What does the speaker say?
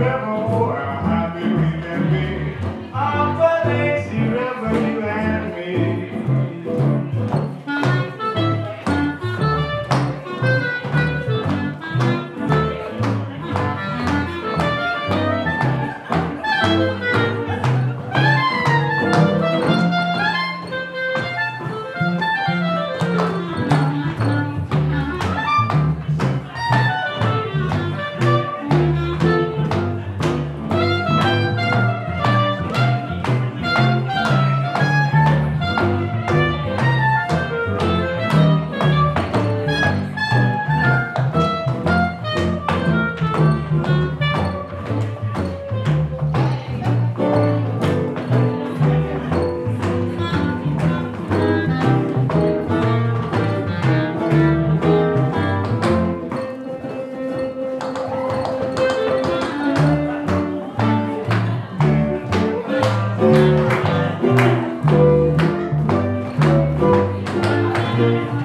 never dream